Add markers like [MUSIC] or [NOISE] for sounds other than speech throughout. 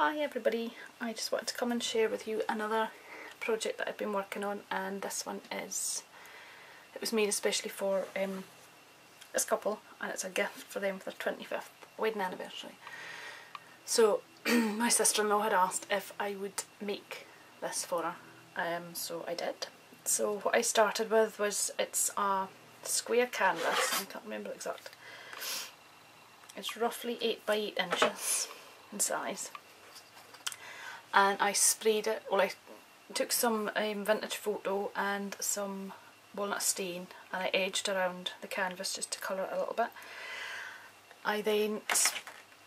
Hi everybody, I just wanted to come and share with you another project that I've been working on and this one is, it was made especially for um, this couple and it's a gift for them for their 25th wedding anniversary. So [CLEARS THROAT] my sister-in-law had asked if I would make this for her, um, so I did. So what I started with was, it's a square canvas, I can't remember exact, it's roughly 8 by 8 inches in size and I sprayed it, well I took some um, vintage photo and some walnut stain and I edged around the canvas just to colour it a little bit. I then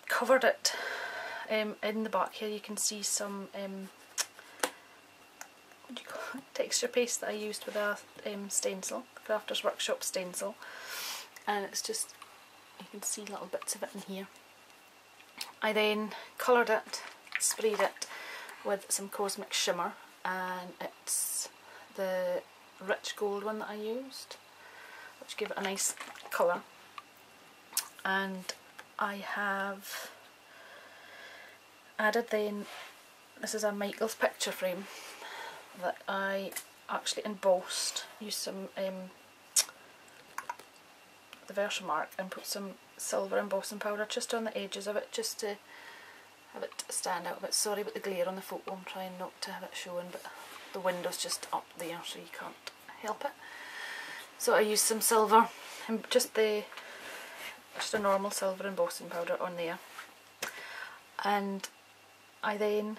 covered it um, in the back here you can see some um, what do you call it? [LAUGHS] texture paste that I used with a um, stencil, Crafters Workshop stencil and it's just you can see little bits of it in here. I then coloured it, sprayed it with some Cosmic Shimmer and it's the rich gold one that I used which gave it a nice colour. And I have added then this is a Michaels picture frame that I actually embossed used some um, the Versamark and put some silver embossing powder just on the edges of it just to have it stand out a bit. Sorry about the glare on the photo, I'm trying not to have it showing but the window's just up there so you can't help it. So I used some silver and just the just a normal silver embossing powder on there and I then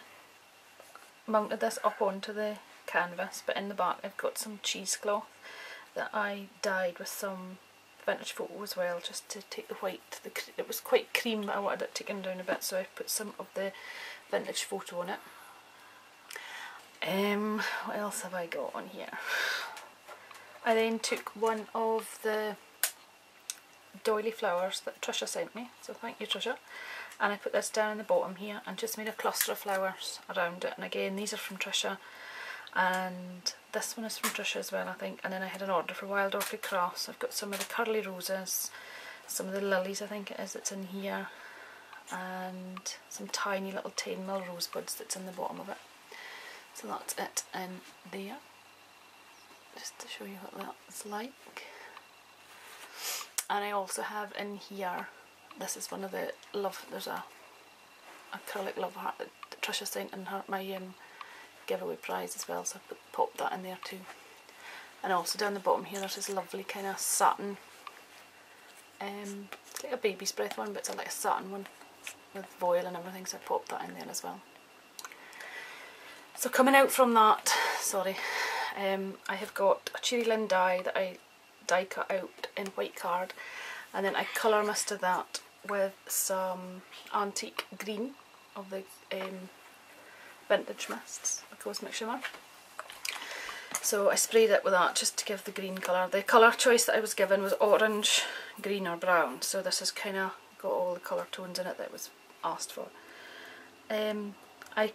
mounted this up onto the canvas but in the back I've got some cheesecloth that I dyed with some vintage photo as well just to take the white the, it was quite cream but I wanted it taken down a bit so I put some of the vintage photo on it. Um, what else have I got on here? I then took one of the doily flowers that Trisha sent me so thank you Trisha. And I put this down in the bottom here and just made a cluster of flowers around it. And again these are from Trisha and this one is from Trisha as well I think. And then I had an order for Wild Orchid Crafts. I've got some of the curly roses some of the lilies I think it is that's in here and some tiny little 10ml rosebuds that's in the bottom of it. So that's it in there. Just to show you what that's like. And I also have in here this is one of the love there's a acrylic love heart that Trisha sent in her my um, giveaway prize as well so I've popped that in there too. And also down the bottom here there's this lovely kind of satin um, it's like a baby's breath one but it's like a satin one with voile and everything so I popped that in there as well. So coming out from that sorry um, I have got a Cheery die that I die cut out in white card and then I colour misted that with some antique green of the um, vintage mists, the Cosmic Shimmer. So I sprayed it with that just to give the green colour. The colour choice that I was given was orange, green or brown. So this has kind of got all the colour tones in it that was asked for. Um, I,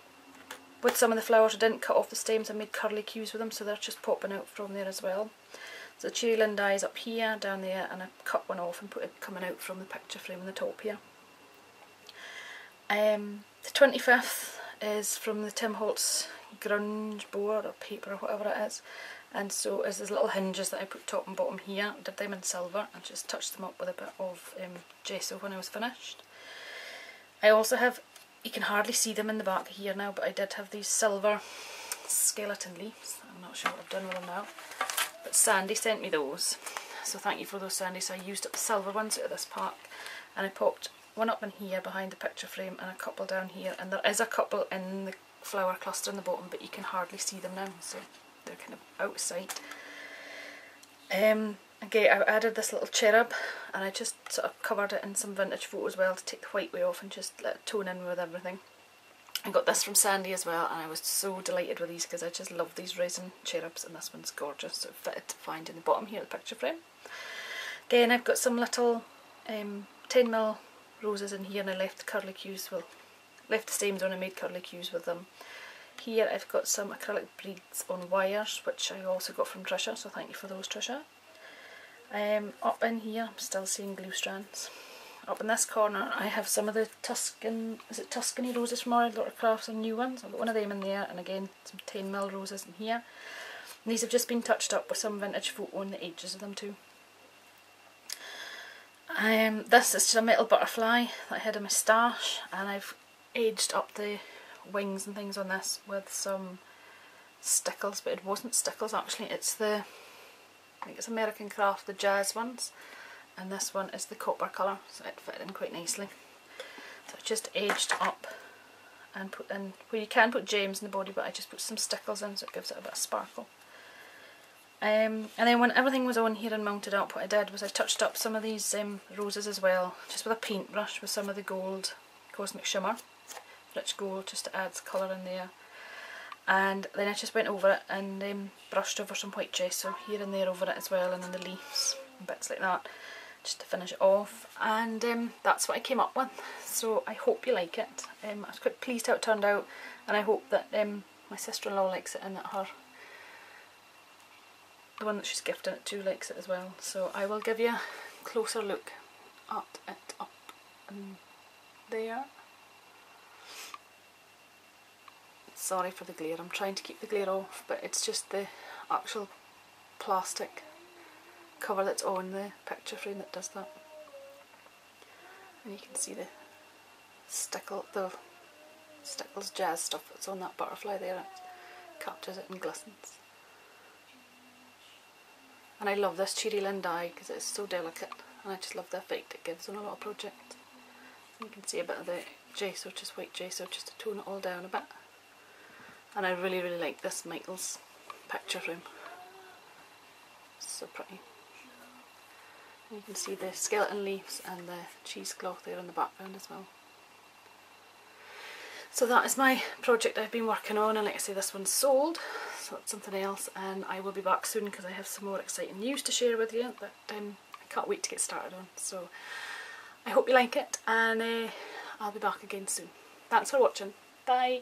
with some of the flowers I didn't cut off the stems, I made curly cues with them so they're just popping out from there as well. So Cheery Lynn die is up here, down there, and I cut one off and put it coming out from the picture frame on the top here. Um, the 25th is from the Tim Holtz grunge board or paper or whatever it is. And so is these little hinges that I put top and bottom here, did them in silver. And just touched them up with a bit of um, gesso when I was finished. I also have, you can hardly see them in the back here now but I did have these silver skeleton leaves, I'm not sure what I've done with them now. But Sandy sent me those. So thank you for those Sandy. So I used up the silver ones out of this pack and I popped one up in here behind the picture frame and a couple down here and there is a couple in the flower cluster in the bottom but you can hardly see them now so they're kind of outside. Um, again I added this little cherub and I just sort of covered it in some vintage photo as well to take the white way off and just let it tone in with everything. I got this from Sandy as well and I was so delighted with these because I just love these resin cherubs and this one's gorgeous so it fitted to find in the bottom here the picture frame. Again I've got some little um, 10mm roses in here and I left the curly cues, well, left the stems on and made curly cues with them. Here I've got some acrylic beads on wires, which I also got from Trisha, so thank you for those Trisha. Um, up in here I'm still seeing glue strands. up in this corner I have some of the Tuscan, is it Tuscany roses from Oral Daughter Crafts and new ones. I've got one of them in there and again some 10 mil roses in here. And these have just been touched up with some vintage photo on the edges of them too. Um, this is just a metal butterfly that I had my stash and I've aged up the wings and things on this with some stickles but it wasn't stickles actually. It's the I think it's American Craft the jazz ones and this one is the copper colour so it fit in quite nicely. So I just aged up and put in well you can put gems in the body but I just put some stickles in so it gives it a bit of sparkle um, and then when everything was on here and mounted up what I did was I touched up some of these um, roses as well just with a paintbrush with some of the gold Cosmic Shimmer rich gold just to add colour in there. And then I just went over it and um, brushed over some white gesso here and there over it as well and then the leaves and bits like that just to finish it off. And um, that's what I came up with. So I hope you like it. Um, I was quite pleased how it turned out and I hope that um, my sister-in-law likes it and that her the one that she's gifting it to likes it as well. So I will give you a closer look at it up and there. Sorry for the glare, I'm trying to keep the glare off but it's just the actual plastic cover that's on the picture frame that does that. And you can see the stickle, the stickles jazz stuff that's on that butterfly there, it captures it and glistens and I love this Cheery Lynn die because it's so delicate and I just love the effect it gives on a lot of projects. You can see a bit of the gesso, just white gesso just to tone it all down a bit. And I really really like this Michael's picture frame. So pretty. And you can see the skeleton leaves and the cheesecloth there in the background as well so that is my project I've been working on and like I say this one's sold so that's something else and I will be back soon because I have some more exciting news to share with you that um, I can't wait to get started on so I hope you like it and uh, I'll be back again soon. Thanks for watching. Bye.